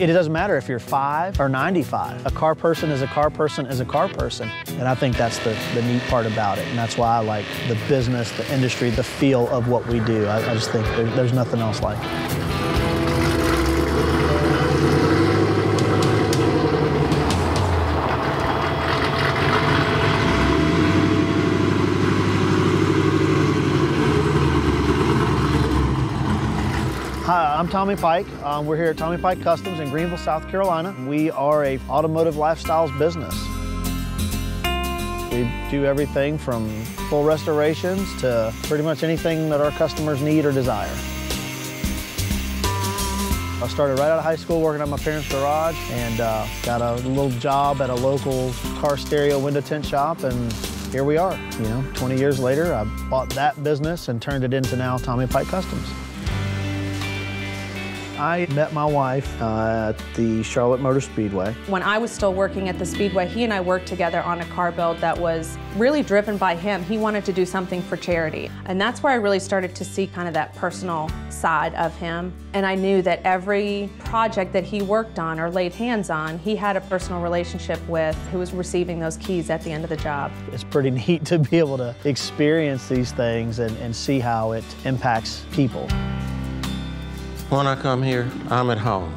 It doesn't matter if you're five or 95. A car person is a car person is a car person. And I think that's the, the neat part about it. And that's why I like the business, the industry, the feel of what we do. I, I just think there, there's nothing else like it. Hi, I'm Tommy Pike. Um, we're here at Tommy Pike Customs in Greenville, South Carolina. We are a automotive lifestyles business. We do everything from full restorations to pretty much anything that our customers need or desire. I started right out of high school working at my parents' garage and uh, got a little job at a local car stereo window tint shop and here we are. You know, 20 years later, I bought that business and turned it into now Tommy Pike Customs. I met my wife uh, at the Charlotte Motor Speedway. When I was still working at the Speedway, he and I worked together on a car build that was really driven by him. He wanted to do something for charity. And that's where I really started to see kind of that personal side of him. And I knew that every project that he worked on or laid hands on, he had a personal relationship with who was receiving those keys at the end of the job. It's pretty neat to be able to experience these things and, and see how it impacts people. When I come here, I'm at home.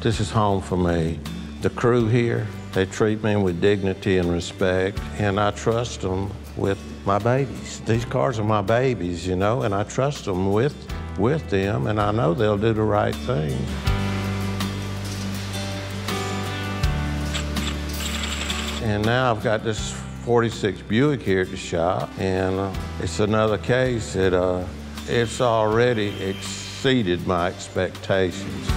This is home for me. The crew here, they treat me with dignity and respect, and I trust them with my babies. These cars are my babies, you know, and I trust them with, with them, and I know they'll do the right thing. And now I've got this 46 Buick here at the shop, and uh, it's another case that uh, it's already exceeded my expectations.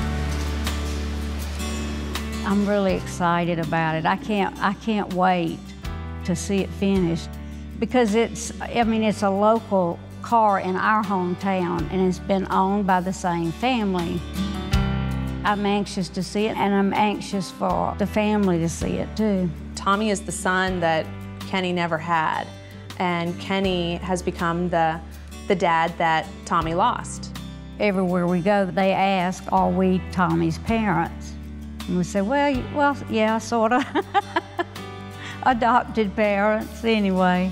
I'm really excited about it. I can't I can't wait to see it finished because it's I mean it's a local car in our hometown and it's been owned by the same family. I'm anxious to see it and I'm anxious for the family to see it too. Tommy is the son that Kenny never had and Kenny has become the the dad that Tommy lost. Everywhere we go, they ask, are we Tommy's parents? And we say, well, well, yeah, sort of. Adopted parents, anyway.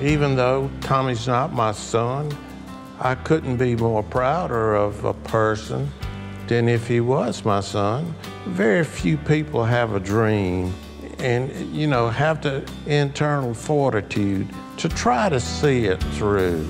Even though Tommy's not my son, I couldn't be more prouder of a person than if he was my son. Very few people have a dream and, you know, have the internal fortitude to try to see it through.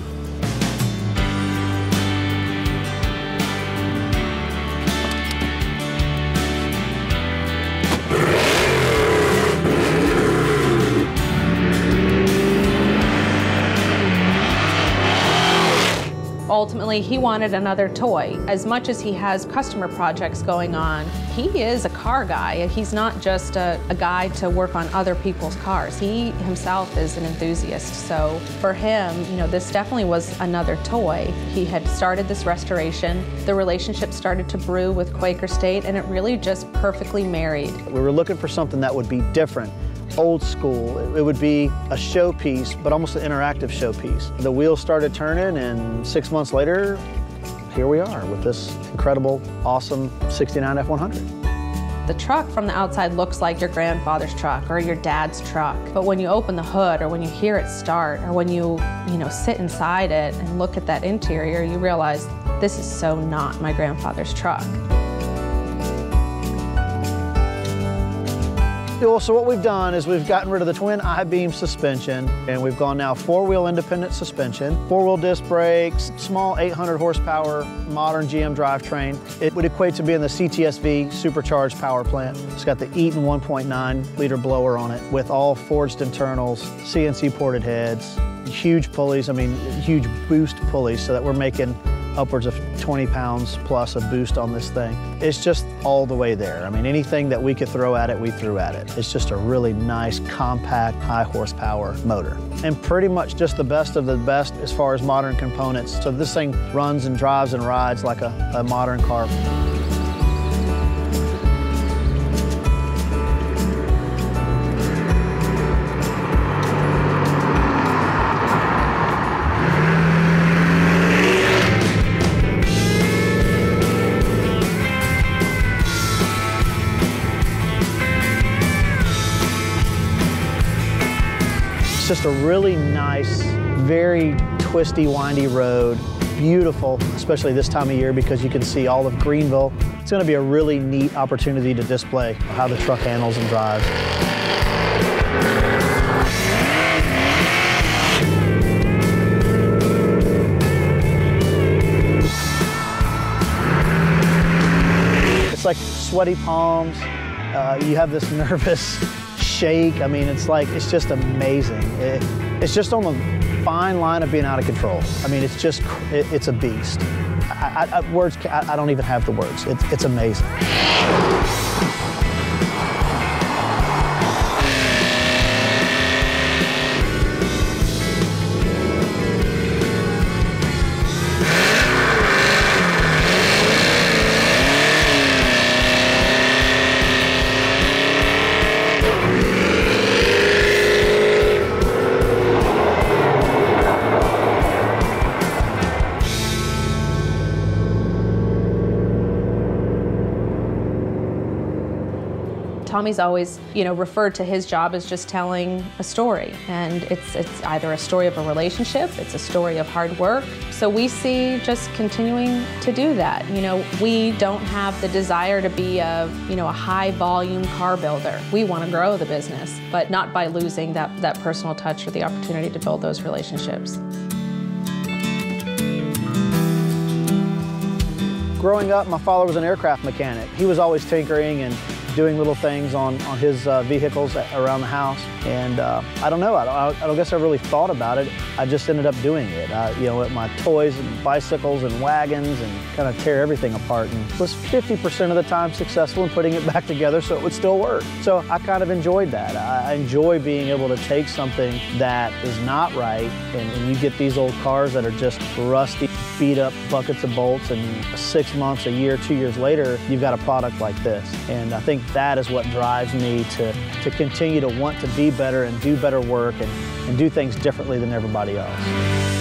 Ultimately, he wanted another toy. As much as he has customer projects going on, he is a car guy. He's not just a, a guy to work on other people's cars. He himself is an enthusiast. So for him, you know, this definitely was another toy. He had started this restoration. The relationship started to brew with Quaker State, and it really just perfectly married. We were looking for something that would be different, old school. It, would be a showpiece, but almost an interactive showpiece. The wheels started turning, and six months later, here we are with this incredible, awesome 69 F100. The truck from the outside looks like your grandfather's truck or your dad's truck. But when you open the hood or when you hear it start or when you, you know, sit inside it and look at that interior, you realize this is so not my grandfather's truck. Well, so what we've done is we've gotten rid of the twin I-beam suspension and we've gone now four-wheel independent suspension, four-wheel disc brakes, small 800 horsepower modern GM drivetrain. It would equate to being the CTSV supercharged power plant. It's got the Eaton 1.9 liter blower on it with all forged internals, CNC ported heads, huge pulleys, I mean huge boost pulleys so that we're making upwards of 20 pounds plus a boost on this thing. It's just all the way there. I mean, anything that we could throw at it, we threw at it. It's just a really nice, compact, high horsepower motor. And pretty much just the best of the best as far as modern components. So this thing runs and drives and rides like a, a modern car. A really nice, very twisty, windy road. Beautiful, especially this time of year because you can see all of Greenville. It's going to be a really neat opportunity to display how the truck handles and drives. It's like sweaty palms. Uh, you have this nervous shake. I mean, it's like, it's just amazing. It, it's just on the fine line of being out of control. I mean, it's just, it, it's a beast. I, I, words, I, I don't even have the words. It's, it's amazing. Tommy's always, you know, referred to his job as just telling a story. And it's, it's either a story of a relationship, it's a story of hard work. So we see just continuing to do that. You know, we don't have the desire to be a, you know, a high volume car builder. We want to grow the business, but not by losing that, that personal touch or the opportunity to build those relationships. Growing up, my father was an aircraft mechanic. He was always tinkering and doing little things on, on his uh, vehicles around the house. And uh, I don't know, I don't, I don't guess I really thought about it. I just ended up doing it. Uh, you know, my toys and bicycles and wagons and kind of tear everything apart and was 50% of the time successful in putting it back together so it would still work. So I kind of enjoyed that. I enjoy being able to take something that is not right and, and you get these old cars that are just rusty, beat up buckets of bolts and six months, a year, two years later, you've got a product like this. And I think that is what drives me to, to continue to want to be better and do better work and, and do things differently than everybody else.